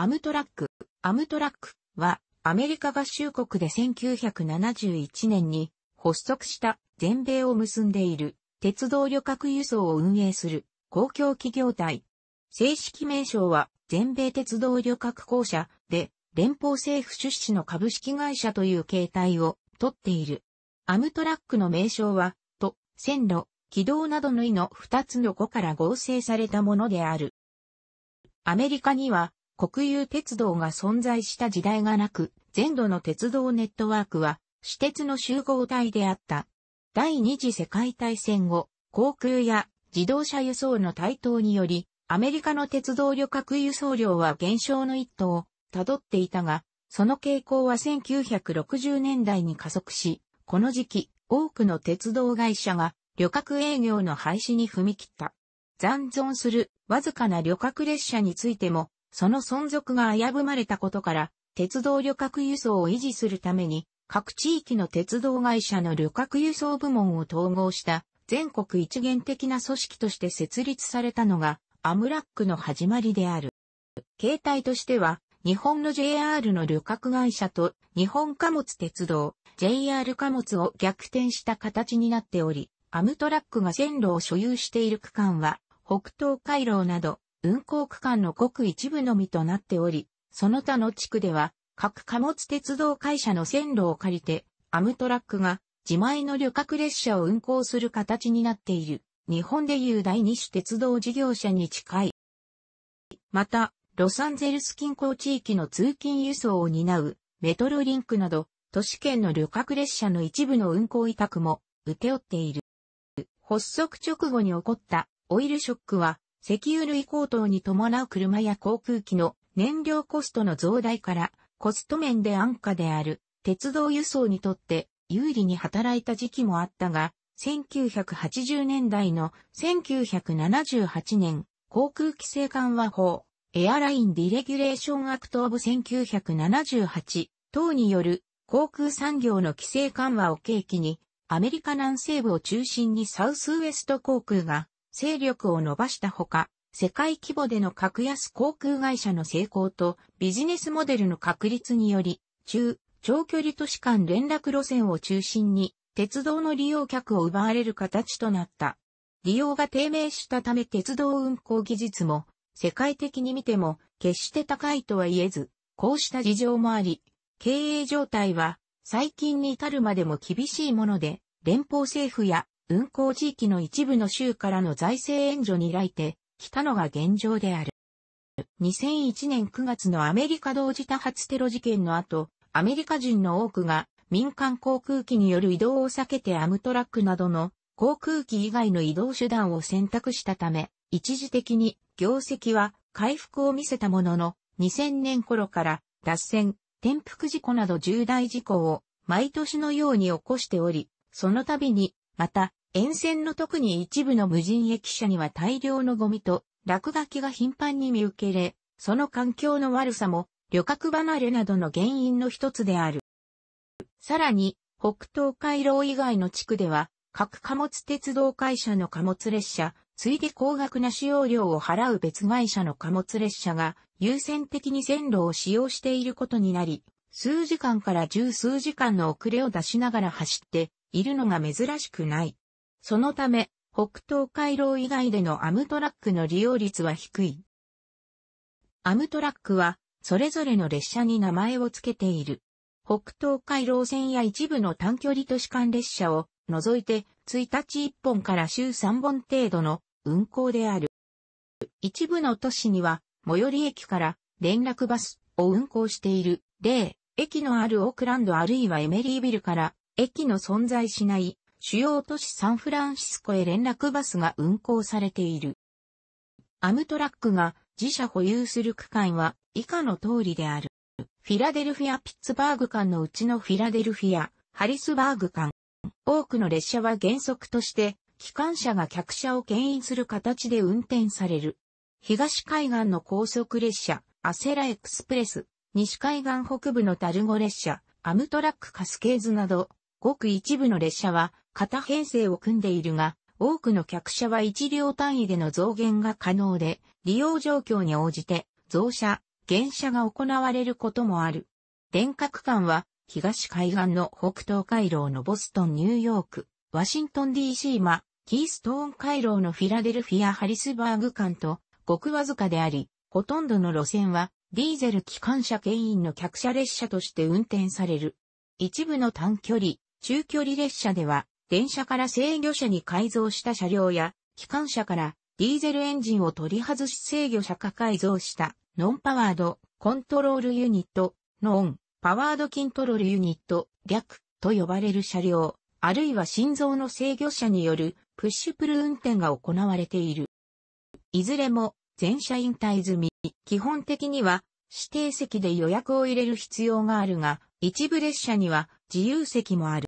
アムトラック。アムトラックはアメリカ合衆国で1971年に発足した全米を結んでいる鉄道旅客輸送を運営する公共企業体。正式名称は全米鉄道旅客公社で連邦政府出資の株式会社という形態をとっている。アムトラックの名称は、と、線路、軌道などの意の二つの語から合成されたものである。アメリカには国有鉄道が存在した時代がなく、全土の鉄道ネットワークは私鉄の集合体であった。第二次世界大戦後、航空や自動車輸送の台頭により、アメリカの鉄道旅客輸送量は減少の一途を辿っていたが、その傾向は1960年代に加速し、この時期、多くの鉄道会社が旅客営業の廃止に踏み切った。残存するわずかな旅客列車についても、その存続が危ぶまれたことから、鉄道旅客輸送を維持するために、各地域の鉄道会社の旅客輸送部門を統合した全国一元的な組織として設立されたのがアムラックの始まりである。形態としては日本の JR の旅客会社と日本貨物鉄道、JR 貨物を逆転した形になっており、アムトラックが線路を所有している区間は、北東回廊など、運行区間のごく一部のみとなっており、その他の地区では、各貨物鉄道会社の線路を借りて、アムトラックが自前の旅客列車を運行する形になっている、日本でいう第二種鉄道事業者に近い。また、ロサンゼルス近郊地域の通勤輸送を担うメトロリンクなど都市圏の旅客列車の一部の運行委託も受け負っている。発足直後に起こったオイルショックは石油類高騰に伴う車や航空機の燃料コストの増大からコスト面で安価である鉄道輸送にとって有利に働いた時期もあったが、1980年代の1978年航空規制緩和法 Airline Deregulation Act of 1978等による航空産業の規制緩和を契機に、アメリカ南西部を中心にサウスウエスト航空が勢力を伸ばしたほか、世界規模での格安航空会社の成功とビジネスモデルの確立により、中、長距離都市間連絡路線を中心に鉄道の利用客を奪われる形となった。利用が低迷したため鉄道運行技術も世界的に見ても決して高いとは言えず、こうした事情もあり、経営状態は最近に至るまでも厳しいもので、連邦政府や運行地域の一部の州からの財政援助に来てきたのが現状である。2001年9月のアメリカ同時多発テロ事件の後、アメリカ人の多くが民間航空機による移動を避けてアムトラックなどの航空機以外の移動手段を選択したため、一時的に業績は回復を見せたものの、2000年頃から脱線、転覆事故など重大事故を毎年のように起こしており、その度に、また、沿線の特に一部の無人駅舎には大量のゴミと落書きが頻繁に見受けれ、その環境の悪さも旅客離れなどの原因の一つである。さらに、北東回廊以外の地区では、各貨物鉄道会社の貨物列車、ついで高額な使用料を払う別会社の貨物列車が優先的に線路を使用していることになり、数時間から十数時間の遅れを出しながら走っているのが珍しくない。そのため、北東回廊以外でのアムトラックの利用率は低い。アムトラックは、それぞれの列車に名前を付けている。北東回廊線や一部の短距離都市間列車を除いて、1日1本から週3本程度の運行である。一部の都市には、最寄り駅から連絡バスを運行している。例、駅のあるオークランドあるいはエメリービルから駅の存在しない主要都市サンフランシスコへ連絡バスが運行されている。アムトラックが自社保有する区間は以下の通りである。フィラデルフィア・ピッツバーグ間のうちのフィラデルフィア、ハリスバーグ間。多くの列車は原則として機関車が客車を牽引する形で運転される。東海岸の高速列車、アセラエクスプレス、西海岸北部のタルゴ列車、アムトラックカスケーズなど、ごく一部の列車は型編成を組んでいるが、多くの客車は1両単位での増減が可能で、利用状況に応じて増車、減車が行われることもある。電化区間は東海岸の北東回廊のボストン、ニューヨーク、ワシントン DC マ、キーストーン回廊のフィラデルフィア・ハリスバーグ間とごくわずかであり、ほとんどの路線はディーゼル機関車牽引の客車列車として運転される。一部の短距離、中距離列車では、電車から制御車に改造した車両や、機関車からディーゼルエンジンを取り外し制御車化改造したノンパワードコントロールユニット、ノンパワードキントロールユニット、略と呼ばれる車両、あるいは心臓の制御車によるプッシュプル運転が行われている。いずれも全車引退済み、基本的には指定席で予約を入れる必要があるが、一部列車には自由席もある。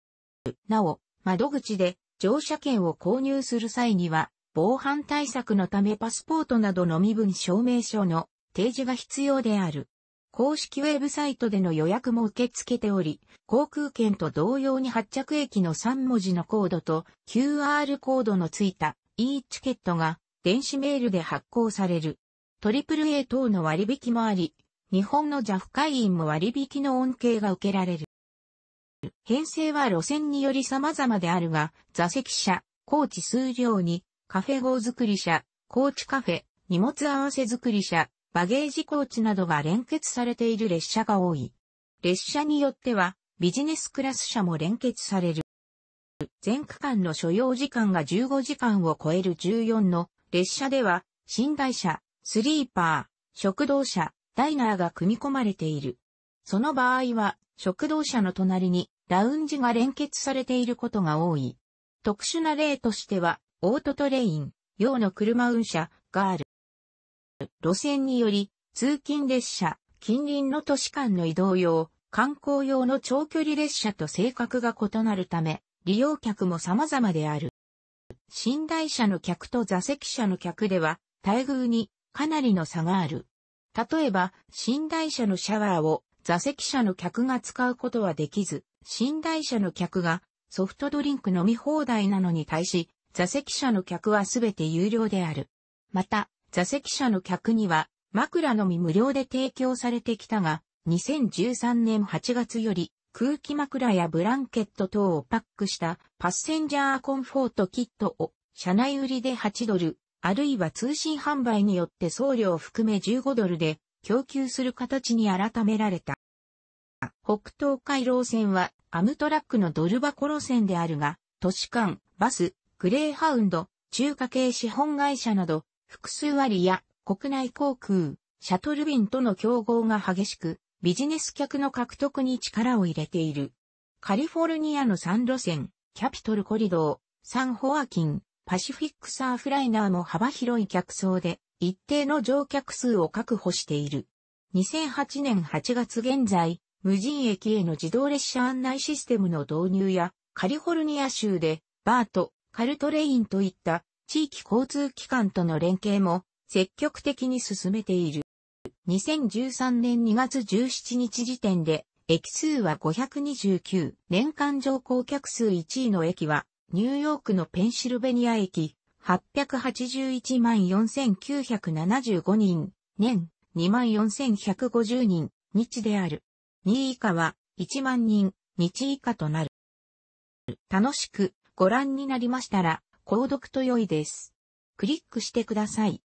なお、窓口で乗車券を購入する際には、防犯対策のためパスポートなどの身分証明書の提示が必要である。公式ウェブサイトでの予約も受け付けており、航空券と同様に発着駅の3文字のコードと QR コードのついた e チケットが電子メールで発行される。AAA 等の割引もあり、日本の JAF 会員も割引の恩恵が受けられる。編成は路線により様々であるが、座席車、高知数量に、カフェ号作り車、高知カフェ、荷物合わせ作り車、バゲージコーチなどが連結されている列車が多い。列車によってはビジネスクラス車も連結される。全区間の所要時間が15時間を超える14の列車では、寝台車、スリーパー、食堂車、ダイナーが組み込まれている。その場合は、食堂車の隣にラウンジが連結されていることが多い。特殊な例としては、オートトレイン、用の車運車がある。路線により、通勤列車、近隣の都市間の移動用、観光用の長距離列車と性格が異なるため、利用客も様々である。寝台車の客と座席車の客では、待遇にかなりの差がある。例えば、寝台車のシャワーを座席車の客が使うことはできず、寝台車の客がソフトドリンク飲み放題なのに対し、座席車の客はすべて有料である。また、座席車の客には枕のみ無料で提供されてきたが、2013年8月より空気枕やブランケット等をパックしたパッセンジャーコンフォートキットを車内売りで8ドル、あるいは通信販売によって送料を含め15ドルで供給する形に改められた。北東海路線はアムトラックのドル箱路線であるが、都市間、バス、グレーハウンド、中華系資本会社など複数割や国内航空、シャトル便との競合が激しく、ビジネス客の獲得に力を入れている。カリフォルニアの3路線、キャピトルコリドー、サンホアキン、パシフィックサーフライナーも幅広い客層で、一定の乗客数を確保している。2008年8月現在、無人駅への自動列車案内システムの導入や、カリフォルニア州で、バート、カルトレインといった地域交通機関との連携も積極的に進めている。2013年2月17日時点で、駅数は529、年間乗降客数1位の駅は、ニューヨークのペンシルベニア駅、881万4975人、年2万4150人、日である。2位以下は1万人、日以下となる。楽しくご覧になりましたら、購読と良いです。クリックしてください。